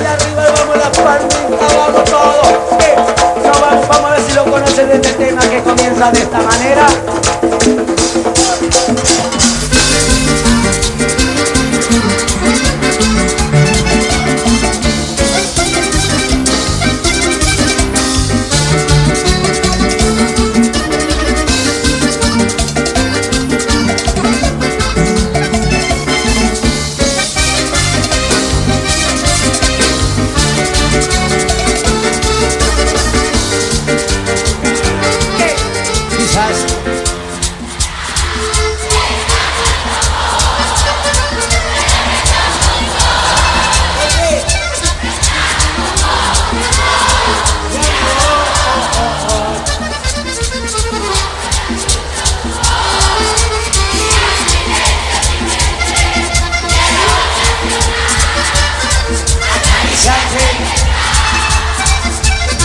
allá arriba vamos la palmita, vamos todo. Eh, vamos a ver si lo conocen de este tema que comienza de esta manera.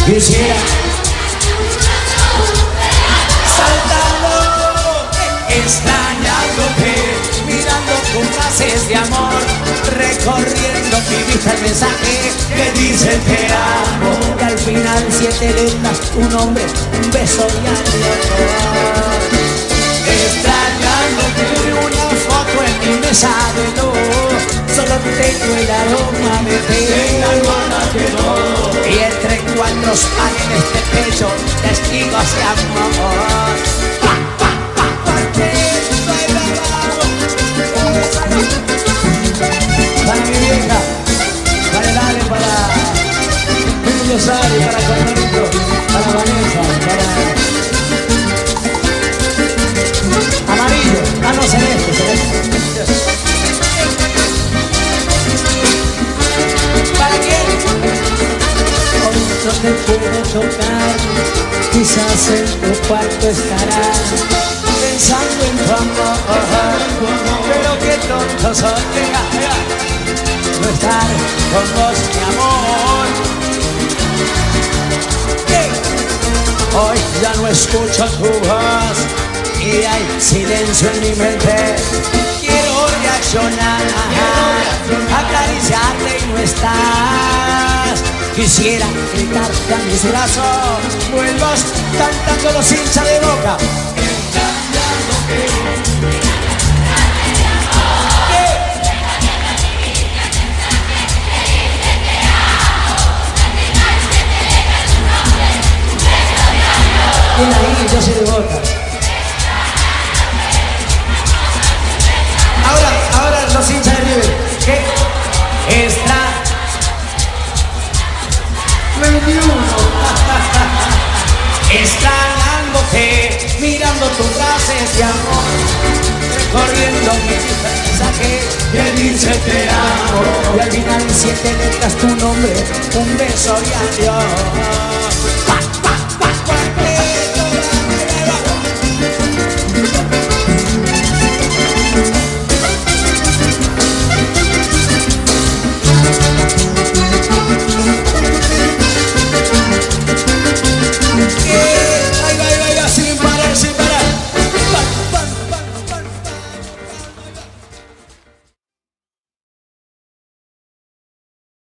Quisiera saltando, extrañándote, mirando tus frases de amor, recorriendo mi vista el mensaje que dice te amo. Y al final siete letras, un nombre, un beso y adiós. Extrañándote una foto en mi mesa de luz, solo tengo el aroma de ti. Cuatro hay en este pecho testigos de amor. Te puedo tocar, quizás en tu cuarto estarás pensando en tu amor, pero qué tonto soy, venga, no estar con vos, mi amor. Hoy ya no escucho tu voz y hay silencio en mi mente. Reaccionar, acariciarte y no estás. Quisiera gritarte a mis brazos, vuelvos cantando los hinchas de boca. Bien ahí, yo soy de boca. Extrañándote, mirando tus frases de amor, recorriendo mi mensaje que dice te amo. Y al final siete letras tu nombre, un beso y adiós.